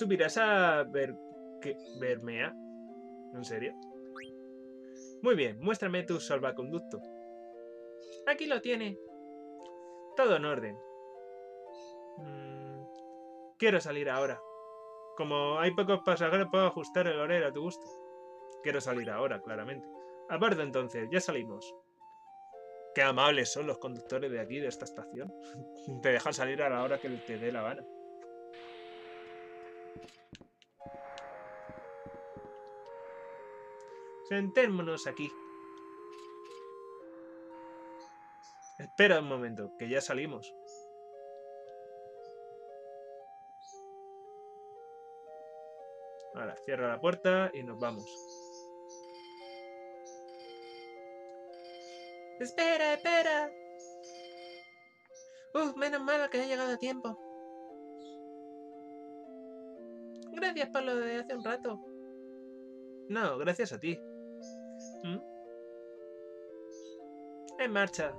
¿Subirás a. ¿Bermea? ¿En serio? Muy bien, muéstrame tu salvaconducto. Aquí lo tiene. Todo en orden. Mm, quiero salir ahora. Como hay pocos pasajeros, puedo ajustar el horario a tu gusto. Quiero salir ahora, claramente. Aparte entonces, ya salimos. Qué amables son los conductores de aquí, de esta estación. te dejan salir a la hora que te dé la gana. Sentémonos aquí. Espera un momento, que ya salimos. Ahora, cierra la puerta y nos vamos. Espera, espera. Uf, menos mal que he llegado a tiempo. Gracias por lo de hace un rato. No, gracias a ti. ¿Mm? En marcha.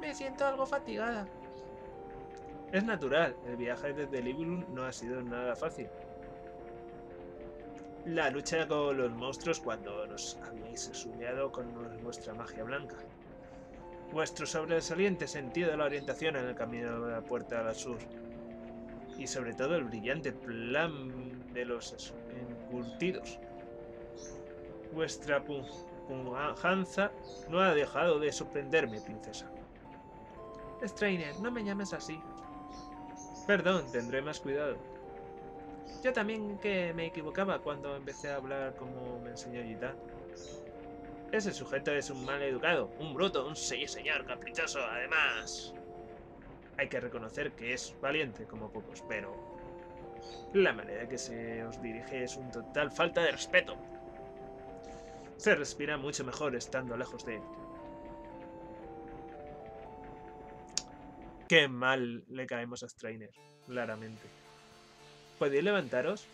Me siento algo fatigada. Es natural, el viaje desde Libulum no ha sido nada fácil. La lucha con los monstruos cuando nos habíais estudiado con vuestra magia blanca. Vuestro sobresaliente sentido de la orientación en el camino de la puerta al sur. Y sobre todo el brillante plan de los encurtidos. Vuestra pujanza no ha dejado de sorprenderme, princesa. Strainer, no me llames así. Perdón, tendré más cuidado. Yo también que me equivocaba cuando empecé a hablar como me enseñó Gita. Ese sujeto es un mal educado, un bruto, un señor caprichoso, además. Hay que reconocer que es valiente como pocos, pero... La manera que se os dirige es un total falta de respeto. Se respira mucho mejor estando lejos de él. Qué mal le caemos a Strainer, claramente. ¿Podéis levantaros?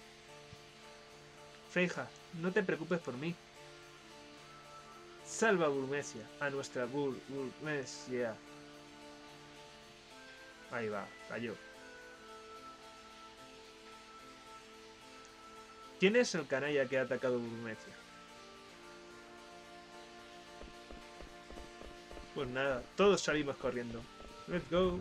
Freija, no te preocupes por mí. Salva Burmesia, a nuestra Bur Burmesia. Ahí va, cayó. ¿Quién es el canalla que ha atacado Burmecia? Pues nada, todos salimos corriendo. Let's go.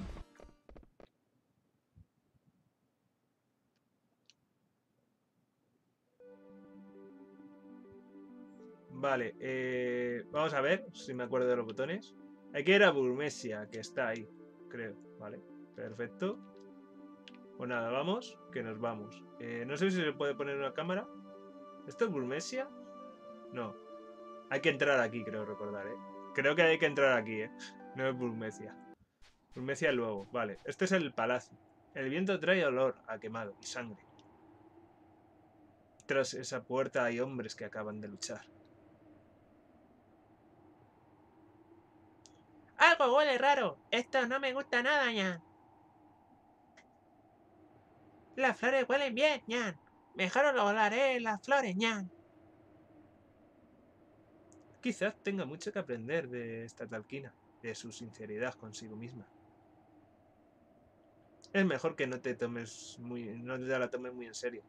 Vale, eh, vamos a ver si me acuerdo de los botones. Aquí era Burmesia, que está ahí, creo. Vale, perfecto. Pues nada, vamos, que nos vamos. Eh, no sé si se puede poner una cámara. ¿Esto es Burmesia? No. Hay que entrar aquí, creo recordar, ¿eh? Creo que hay que entrar aquí, ¿eh? No es Burmesia. Burmecia luego, vale. Este es el palacio. El viento trae olor a quemado y sangre. Tras esa puerta hay hombres que acaban de luchar. Raro. Esto no me gusta nada, ñan. Las flores huelen bien, ñan. Mejor lo volaré las flores, ñan. Quizás tenga mucho que aprender de esta talquina, de su sinceridad consigo misma es mejor que no te tomes muy, no te la tomes muy en serio.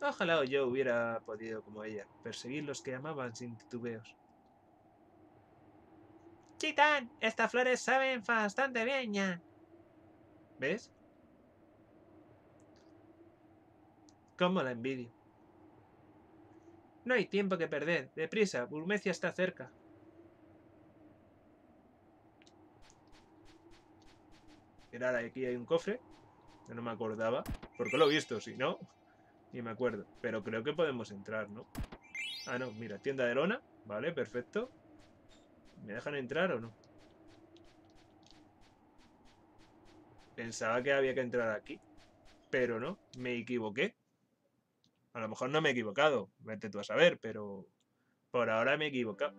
Ojalá yo hubiera podido, como ella, perseguir los que amaban sin titubeos. Estas flores saben bastante bien ya. ¿Ves? ¿Cómo la envidio? No hay tiempo que perder. Deprisa, Bulmecia está cerca. Mirad, aquí hay un cofre. Que no me acordaba. Porque lo he visto, si no, ni me acuerdo. Pero creo que podemos entrar, ¿no? Ah, no, mira, tienda de lona. Vale, perfecto. ¿Me dejan entrar o no? Pensaba que había que entrar aquí. Pero no, me equivoqué. A lo mejor no me he equivocado. Vete tú a saber, pero... Por ahora me he equivocado.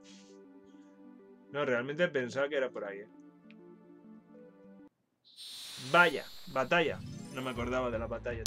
No, realmente pensaba que era por ahí, ¿eh? Vaya, batalla. No me acordaba de la batalla.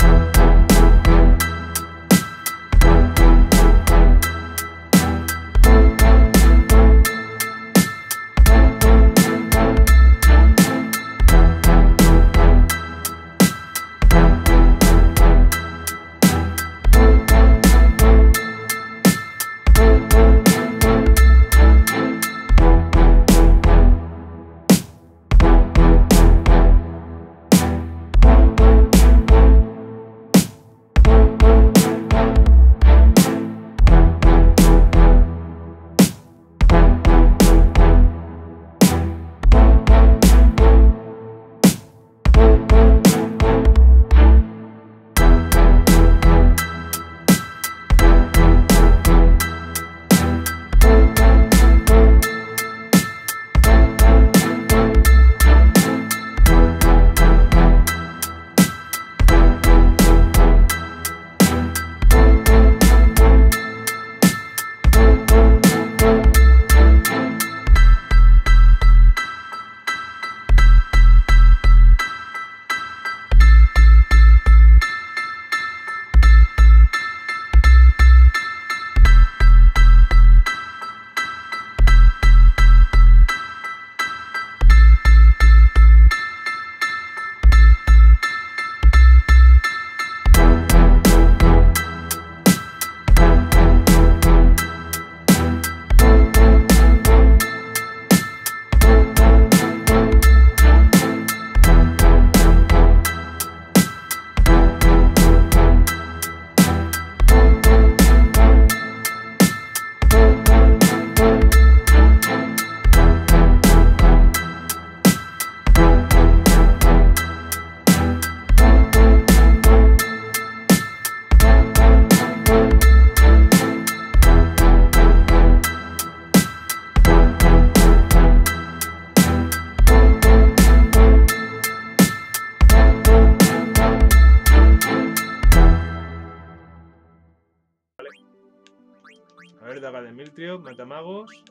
Miltrio, matamagos.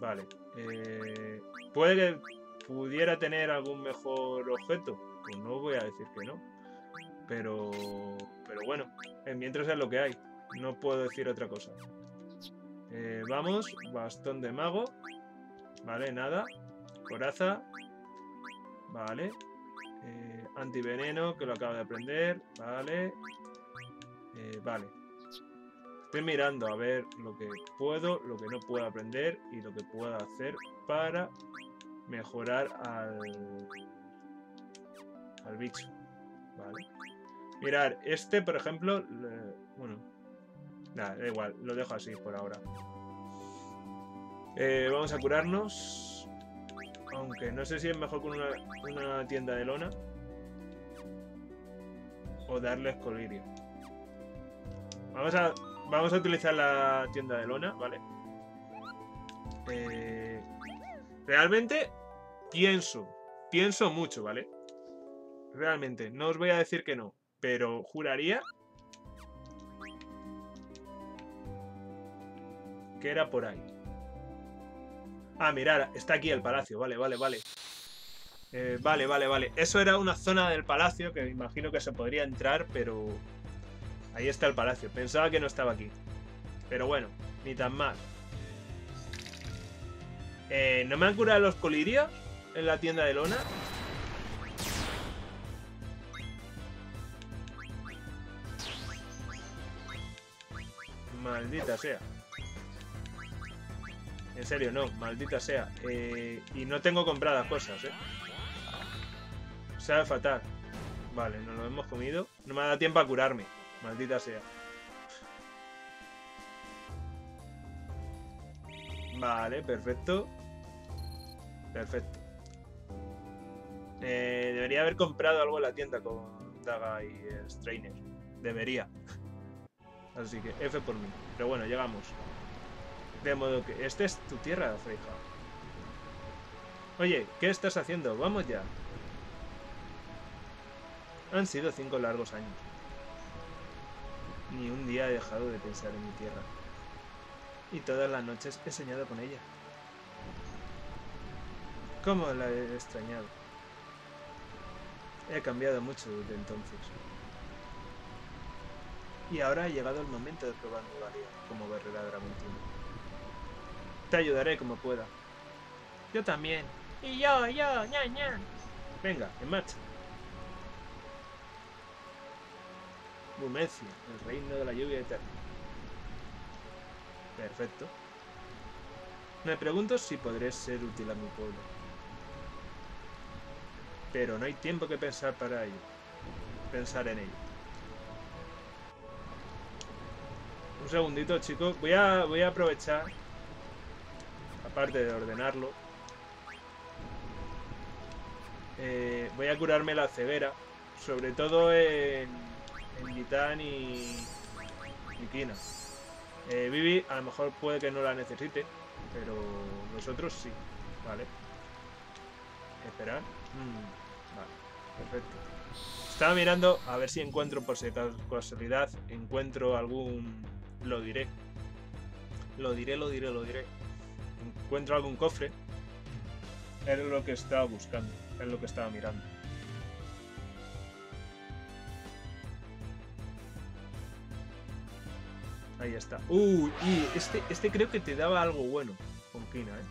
Vale. Eh, ¿Puede que pudiera tener algún mejor objeto? Pues no voy a decir que no. Pero, pero bueno, en mientras es lo que hay. No puedo decir otra cosa. Eh, vamos, bastón de mago. Vale, nada. Coraza. Vale. Eh, antiveneno, que lo acabo de aprender. Vale. Vale. Estoy mirando a ver lo que puedo, lo que no puedo aprender y lo que puedo hacer para mejorar al, al bicho. Vale. Mirar, este, por ejemplo, bueno, nada, da igual, lo dejo así por ahora. Eh, vamos a curarnos. Aunque no sé si es mejor con una, una tienda de lona. O darles colirio. Vamos a, vamos a utilizar la tienda de lona, ¿vale? Eh, realmente pienso, pienso mucho, ¿vale? Realmente, no os voy a decir que no, pero juraría que era por ahí. Ah, mirar, está aquí el palacio, vale, vale, vale. Eh, vale, vale, vale. Eso era una zona del palacio que me imagino que se podría entrar, pero... Ahí está el palacio. Pensaba que no estaba aquí. Pero bueno, ni tan mal. Eh, ¿No me han curado los colirios en la tienda de lona? Maldita sea. En serio, no, maldita sea. Eh, y no tengo compradas cosas, ¿eh? Sabe fatal. Vale, nos lo hemos comido. No me ha dado tiempo a curarme. Maldita sea. Vale, perfecto. Perfecto. Eh, debería haber comprado algo en la tienda con Daga y Strainer. Debería. Así que F por mí. Pero bueno, llegamos. De modo que... Esta es tu tierra, Freija. Oye, ¿qué estás haciendo? Vamos ya. Han sido cinco largos años. Ni un día he dejado de pensar en mi tierra. Y todas las noches he soñado con ella. ¿Cómo la he extrañado? He cambiado mucho desde entonces. Y ahora ha llegado el momento de probar mi valía como guerrera dragontina. Te ayudaré como pueda. Yo también. Y yo, yo, ña, ña. Venga, en marcha. Bumecia, el reino de la lluvia eterna. Perfecto. Me pregunto si podré ser útil a mi pueblo. Pero no hay tiempo que pensar para ello. Pensar en ello. Un segundito, chicos. Voy a, voy a aprovechar, aparte de ordenarlo, eh, voy a curarme la ceguera, sobre todo en, en Gitán y, y Kina. Eh, Vivi a lo mejor puede que no la necesite, pero nosotros sí, ¿vale? Esperar. Mm, vale, perfecto. Estaba mirando a ver si encuentro, por si casualidad, encuentro algún... Lo diré. Lo diré, lo diré, lo diré. Encuentro algún cofre. Era lo que estaba buscando, es lo que estaba mirando. Ahí está. Uh, y este, este creo que te daba algo bueno con Kina, ¿eh?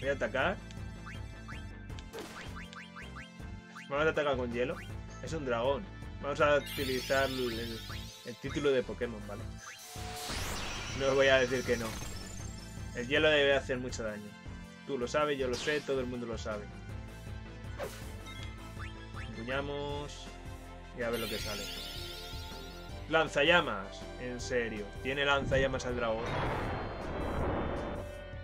Voy a atacar. Vamos a atacar con hielo. Es un dragón. Vamos a utilizar el, el título de Pokémon, ¿vale? No os voy a decir que no. El hielo debe hacer mucho daño. Tú lo sabes, yo lo sé, todo el mundo lo sabe. Empuñamos. Y a ver lo que sale. Lanzallamas. En serio. Tiene lanzallamas al dragón.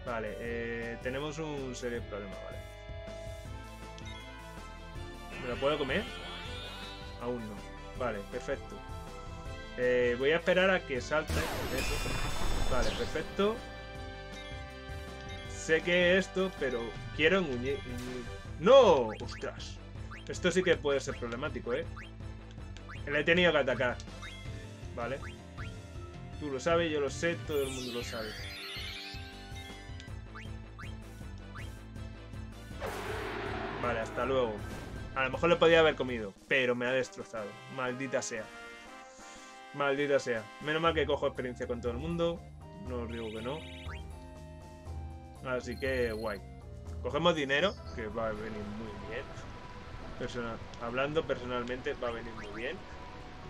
Vale, eh, tenemos un serio problema, vale. ¿Me lo puedo comer? Aún no. Vale, perfecto. Eh, voy a esperar a que salte. Vale, perfecto. Sé que esto, pero quiero enguñir. ¡No! ¡Ostras! Esto sí que puede ser problemático, ¿eh? Le he tenido que atacar. Vale. Tú lo sabes, yo lo sé, todo el mundo lo sabe. Vale, hasta luego. A lo mejor le podía haber comido, pero me ha destrozado. Maldita sea. Maldita sea. Menos mal que cojo experiencia con todo el mundo. No os digo que no. Así que guay. Cogemos dinero, que va a venir muy bien. Personal, hablando personalmente, va a venir muy bien.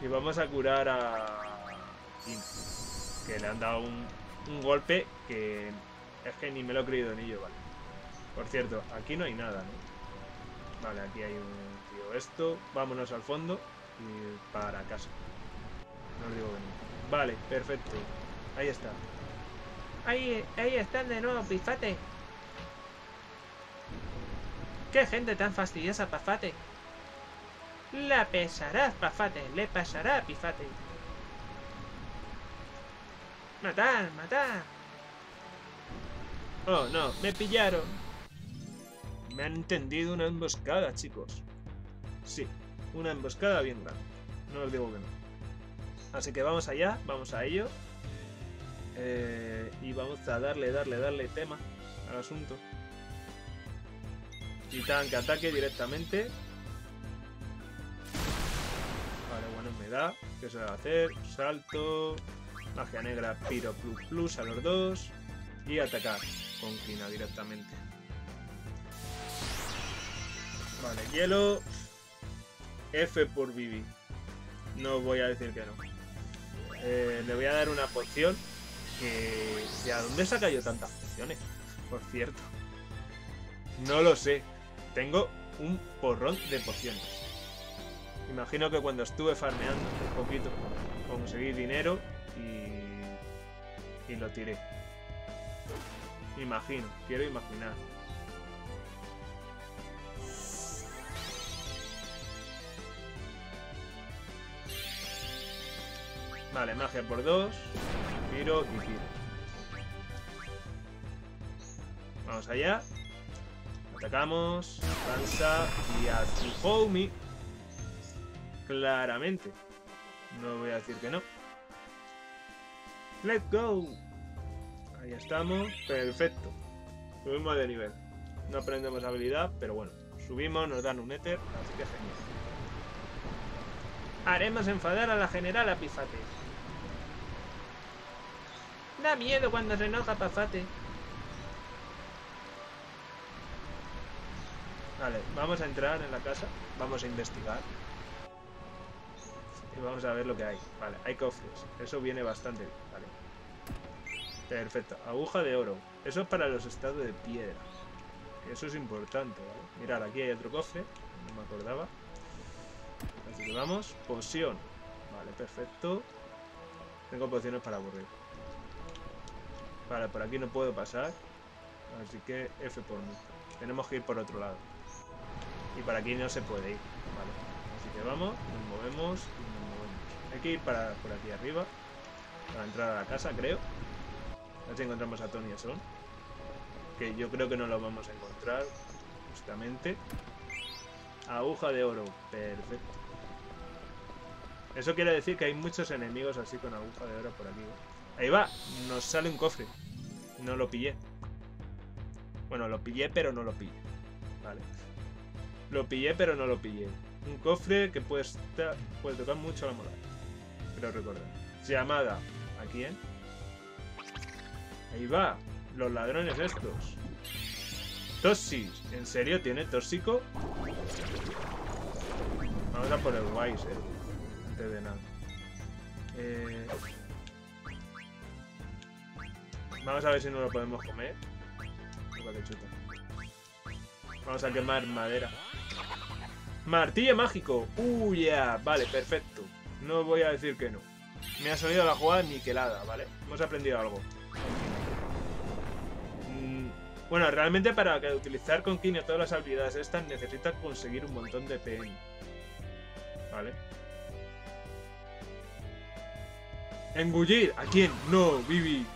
Y vamos a curar a... Que le han dado un, un golpe que... Es que ni me lo he creído ni yo, vale. Por cierto, aquí no hay nada, ¿no? Vale, aquí hay un tío esto. Vámonos al fondo y para casa. No os digo no. Vale, perfecto. Ahí está. Ahí, ahí están de nuevo, Pifate. ¡Qué gente tan fastidiosa, Pafate! La pesarás, Pafate. Le pasará, Pifate. Matar, matar. Oh, no, me pillaron. Me han tendido una emboscada, chicos. Sí, una emboscada bien grande. No os digo que no. Así que vamos allá, vamos a ello. Eh, y vamos a darle, darle, darle tema al asunto. Titán que ataque directamente. Da. ¿Qué se va a hacer? Salto. Magia negra, piro plus plus a los dos. Y atacar con Kina directamente. Vale, hielo. F por Vivi. No voy a decir que no. Eh, le voy a dar una poción que... ¿De dónde saca yo tantas pociones? Por cierto. No lo sé. Tengo un porrón de pociones. Imagino que cuando estuve farmeando un poquito, conseguí dinero y... Y lo tiré. Imagino, quiero imaginar. Vale, magia por dos. Tiro y tiro. Vamos allá. Atacamos. Lanza y a su homie. Claramente. No voy a decir que no. Let's go. Ahí estamos. Perfecto. Subimos de nivel. No aprendemos habilidad, pero bueno, Subimos, nos dan un éter, así que genial. Haremos enfadar a la general Pifate. Da miedo cuando se enoja Pafate. Vale, vamos a entrar en la casa, vamos a investigar. Y vamos a ver lo que hay. Vale, hay cofres. Eso viene bastante bien. Vale. Perfecto. Aguja de oro. Eso es para los estados de piedra. Eso es importante, ¿vale? Mirad, aquí hay otro cofre. No me acordaba. Así que vamos. Poción. Vale, perfecto. Tengo pociones para aburrir. Vale, por aquí no puedo pasar. Así que F por mí. Tenemos que ir por otro lado. Y por aquí no se puede ir. Vale. Así que vamos, nos movemos. Hay que ir para, por aquí arriba. Para entrar a la casa, creo. A ver si encontramos a Tony y a Son. Que yo creo que no lo vamos a encontrar. Justamente. Aguja de oro. Perfecto. Eso quiere decir que hay muchos enemigos así con aguja de oro por aquí. Ahí va. Nos sale un cofre. No lo pillé. Bueno, lo pillé, pero no lo pillé. Vale. Lo pillé, pero no lo pillé. Un cofre que puede, estar, puede tocar mucho la moral. Creo recordar. Llamada. ¿A quién? Ahí va. Los ladrones estos. Tosis. ¿En serio tiene tóxico? Vamos a por el Wise, eh. Antes de nada. Eh... Vamos a ver si no lo podemos comer. Vamos a quemar madera. Martillo mágico. Uh, yeah. Vale, perfecto. No voy a decir que no. Me ha salido la jugada niquelada, ¿vale? Hemos aprendido algo. Mm, bueno, realmente para utilizar con Kine todas las habilidades estas necesitas conseguir un montón de PN. ¿Vale? Engullir. ¿A quién? No, Vivi.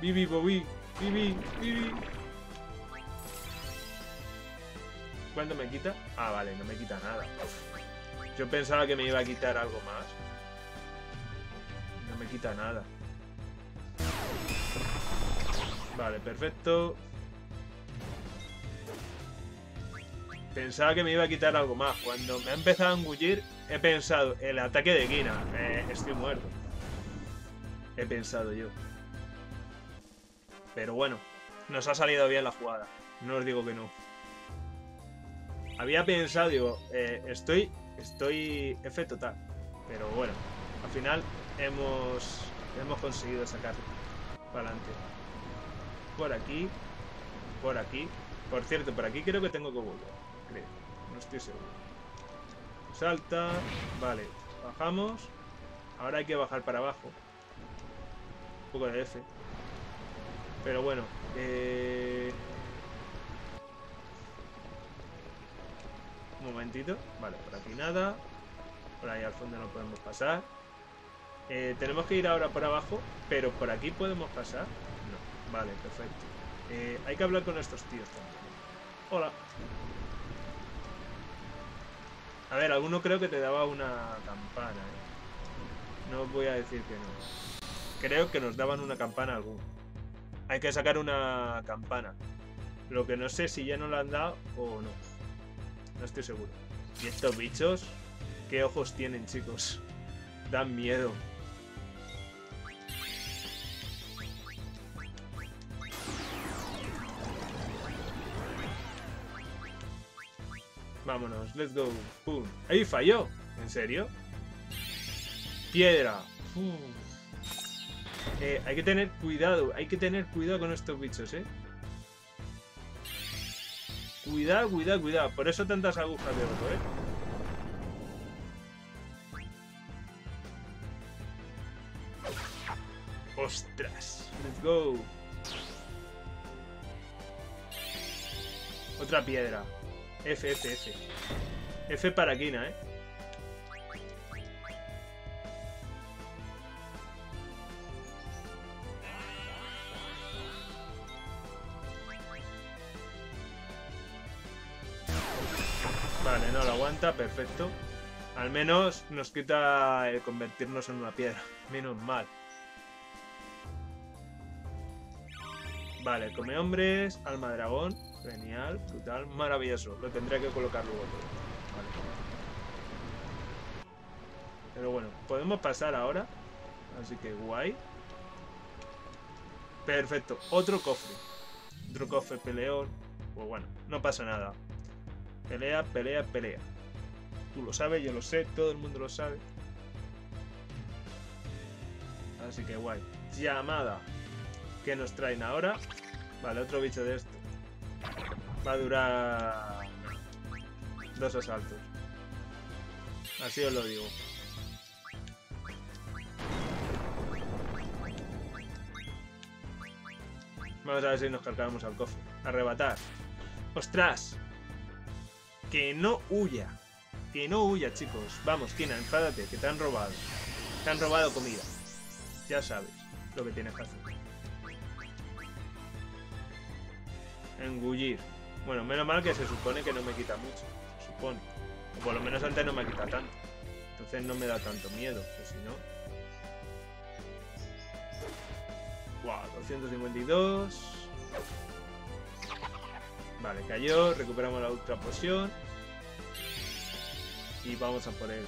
Vivi, Bobby. Vivi, Vivi. ¿Cuánto me quita? Ah, vale, no me quita nada. Yo pensaba que me iba a quitar algo más. Me quita nada. Vale, perfecto. Pensaba que me iba a quitar algo más. Cuando me ha empezado a engullir, he pensado, el ataque de Gina. Eh, estoy muerto. He pensado yo. Pero bueno, nos ha salido bien la jugada. No os digo que no. Había pensado, digo, eh, estoy, estoy F total. Pero bueno, al final hemos, hemos conseguido sacarlo para adelante. Por aquí, por aquí. Por cierto, por aquí creo que tengo que volver. Creo, no estoy seguro. Salta, vale, bajamos. Ahora hay que bajar para abajo. Un poco de F. Pero bueno, eh... Un momentito. Vale, por aquí nada. Por ahí al fondo no podemos pasar. Eh, tenemos que ir ahora por abajo, pero por aquí podemos pasar. No, vale, perfecto. Eh, hay que hablar con estos tíos también. Hola. A ver, alguno creo que te daba una campana. ¿eh? No voy a decir que no. Creo que nos daban una campana alguno. Hay que sacar una campana. Lo que no sé si ya no la han dado o no. No estoy seguro. ¿Y estos bichos? ¿Qué ojos tienen, chicos? Dan miedo. Vámonos, let's go. Pum. ¡Ahí falló! ¿En serio? Piedra. Eh, hay que tener cuidado, hay que tener cuidado con estos bichos, ¿eh? Cuidado, cuidado, cuidado. Por eso tantas agujas de oro, ¿eh? ¡Ostras! ¡Let's go! Otra piedra. F, F, F. F para Kina, ¿eh? Vale, no lo aguanta, perfecto. Al menos nos quita el convertirnos en una piedra. Menos mal. Vale, come hombres, alma dragón. Genial, brutal, maravilloso. Lo tendré que colocar luego. Vale. Pero bueno, podemos pasar ahora. Así que guay. Perfecto, otro cofre. Otro cofre peleón. Pues bueno, no pasa nada. Pelea, pelea, pelea. Tú lo sabes, yo lo sé, todo el mundo lo sabe. Así que guay. Llamada. ¿Qué nos traen ahora? Vale, otro bicho de esto. Va a durar dos asaltos. Así os lo digo. Vamos a ver si nos cargamos al cofre. Arrebatar. ¡Ostras! Que no huya. Que no huya, chicos. Vamos, Kina, enfádate, que te han robado. Te han robado comida. Ya sabes lo que tienes que hacer. Engullir. Bueno, menos mal que se supone que no me quita mucho. Se supone. O por lo menos antes no me quita tanto. Entonces no me da tanto miedo, que si no... Wow, 252. Vale, cayó. Recuperamos la ultra poción. Y vamos a por él.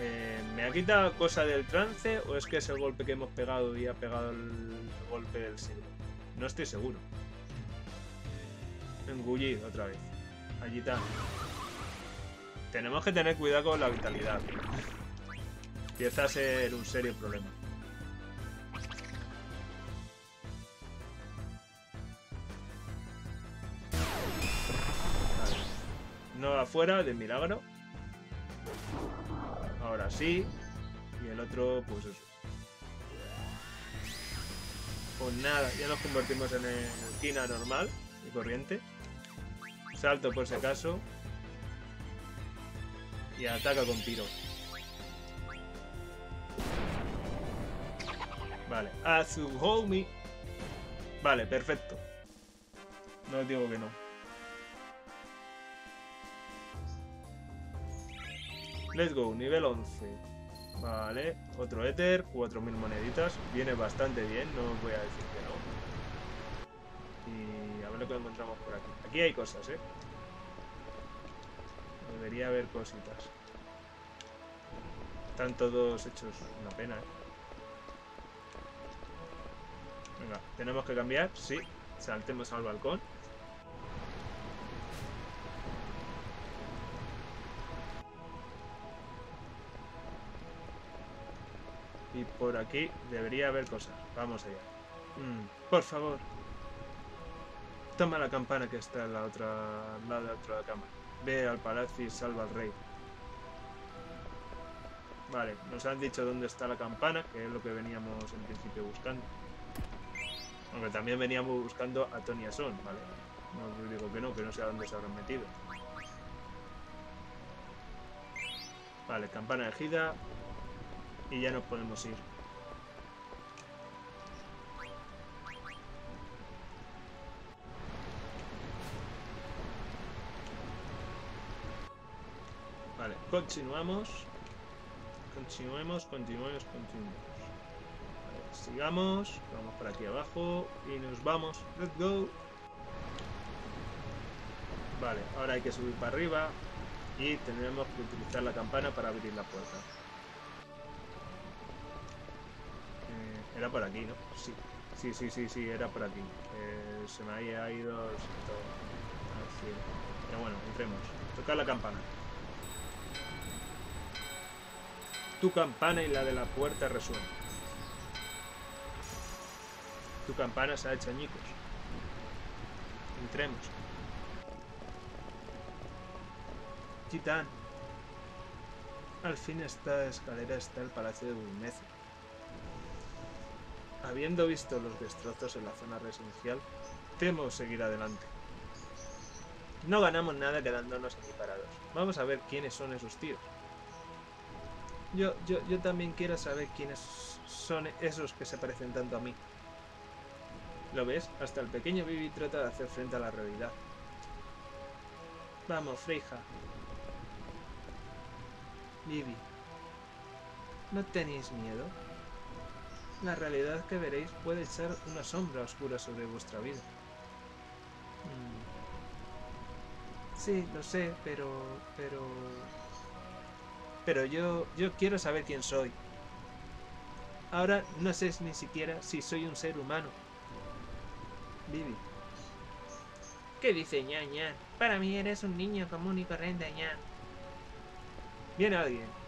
Eh, ¿Me ha quitado cosa del trance o es que es el golpe que hemos pegado y ha pegado el golpe del siglo? No estoy seguro. Engullir otra vez. Allí está. Tenemos que tener cuidado con la vitalidad. Empieza a ser un serio problema. No afuera, de milagro. Ahora sí. Y el otro, pues eso. Pues nada, ya nos convertimos en el Kina normal y corriente. Salto por si acaso. Y ataca con piro. Vale, Azuhomi. Vale, perfecto. No digo que no. Let's go, nivel 11. Vale, otro éter, 4.000 moneditas. Viene bastante bien, no os voy a decir que no. Y a ver lo que encontramos por aquí. Aquí hay cosas, ¿eh? Debería haber cositas. Están todos hechos una pena, ¿eh? Venga, ¿tenemos que cambiar? Sí. Saltemos al balcón. Y por aquí debería haber cosas. Vamos allá. Mm, por favor. Toma la campana que está en la otra, al lado de la otra cama. Ve al palacio y salva al rey. Vale, nos han dicho dónde está la campana, que es lo que veníamos en principio buscando. Aunque también veníamos buscando a Tony Son, ¿vale? No digo que no, que no sé a dónde se habrán metido. Vale, campana ejida. Y ya nos podemos ir. Vale, continuamos. Continuemos, continuemos, continuemos. Sigamos. Vamos por aquí abajo. Y nos vamos. Let's go. Vale, ahora hay que subir para arriba. Y tendremos que utilizar la campana para abrir la puerta. Era por aquí, ¿no? Sí. Sí, sí, sí, sí, era por aquí. Eh, se me había ido cielo. Pero bueno, entremos. Tocar la campana. Tu campana y la de la puerta resuenan. Tu campana se ha hecho añicos. Entremos. Titán. Al fin esta escalera está el palacio de Bulmece. Habiendo visto los destrozos en la zona residencial, temo seguir adelante. No ganamos nada quedándonos aquí parados. Vamos a ver quiénes son esos tíos. Yo, yo, yo también quiero saber quiénes son esos que se parecen tanto a mí. ¿Lo ves? Hasta el pequeño Vivi trata de hacer frente a la realidad. Vamos, Freija. Vivi. ¿No tenéis miedo? La realidad que veréis puede echar una sombra oscura sobre vuestra vida. Mm. Sí, lo sé, pero... pero... Pero yo... yo quiero saber quién soy. Ahora no sé ni siquiera si soy un ser humano. Vivi. ¿Qué dice ña ña? Para mí eres un niño común y corriente ña. Viene alguien.